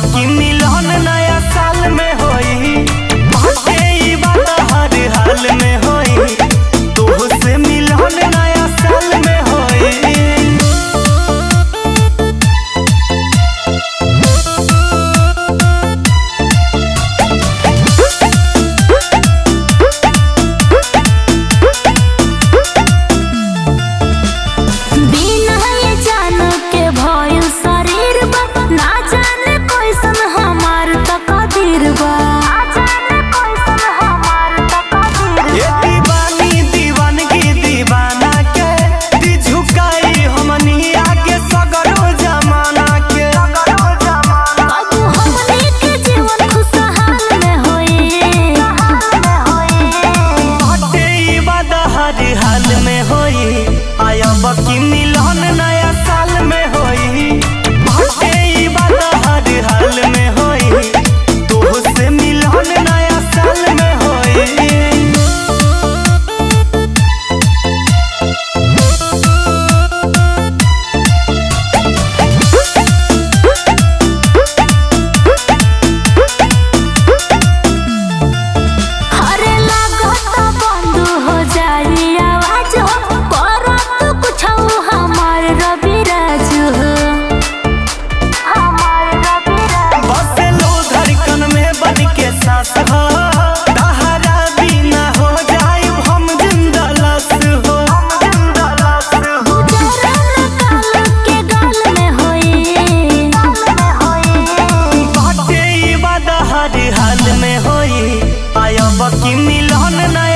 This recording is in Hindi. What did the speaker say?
सखी मिलन ना शादी हाल में होई। आया बकी मिलन नया। हाल में होई। आयब की मिलन ना